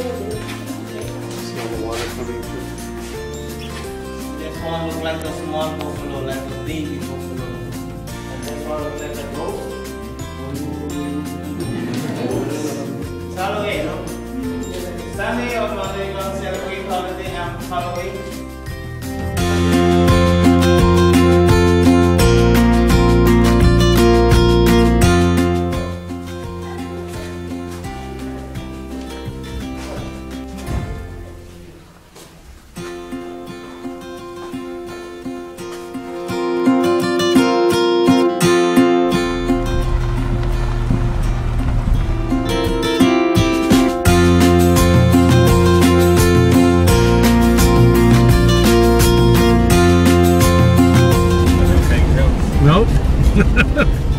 See the water coming through. This one looks like a small buffalo, like a baby buffalo. And this one looks like a goat. Saturday, or Monday, you going to celebrate holiday and Halloween? Nope. Nope.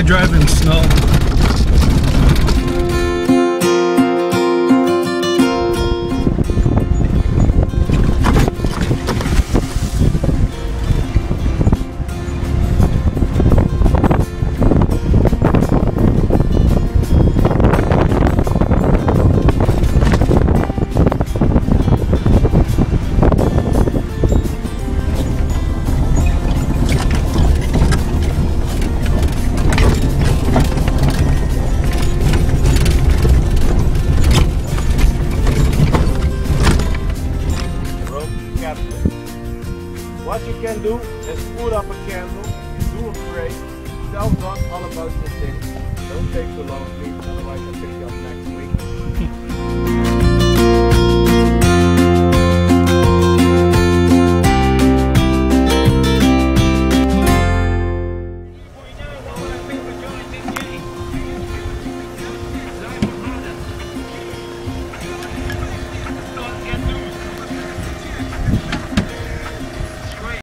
I drive in snow. About your sins. Don't take too long, please, otherwise I pick you up